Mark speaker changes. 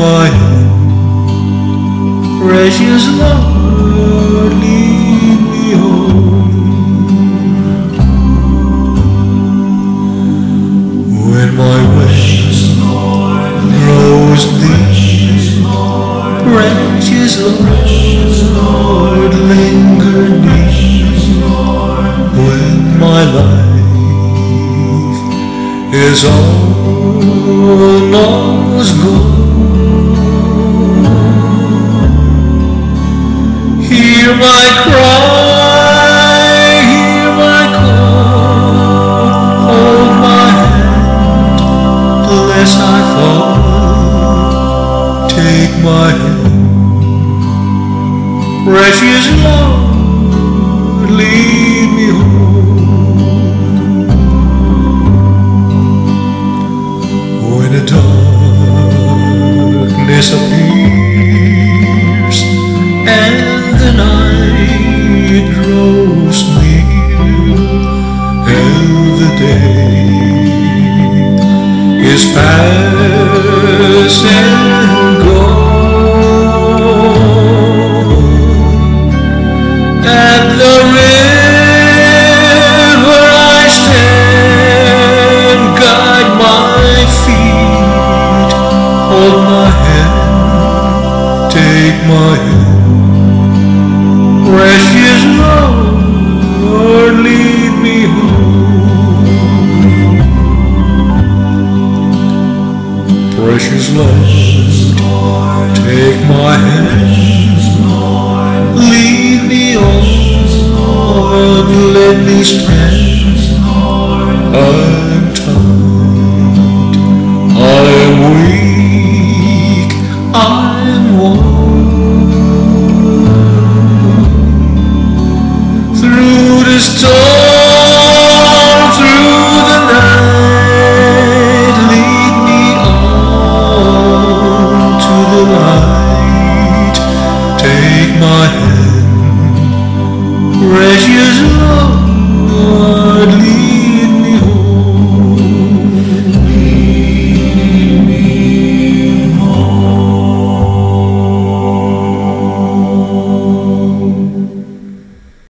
Speaker 1: my hand, precious Lord, lead me home. When my way grows dim, precious Lord, linger near. When my life is almost gone, hear my cry, hear my call, hold my hand, lest I fall. Take my hand, precious Lord, lead me home. When the darkness appears is past and at the river I stand guide my feet hold my hand take my hand Lord take my hand. Lead me on let me stand I'm tired I'm weak. I'm worn. Through the storm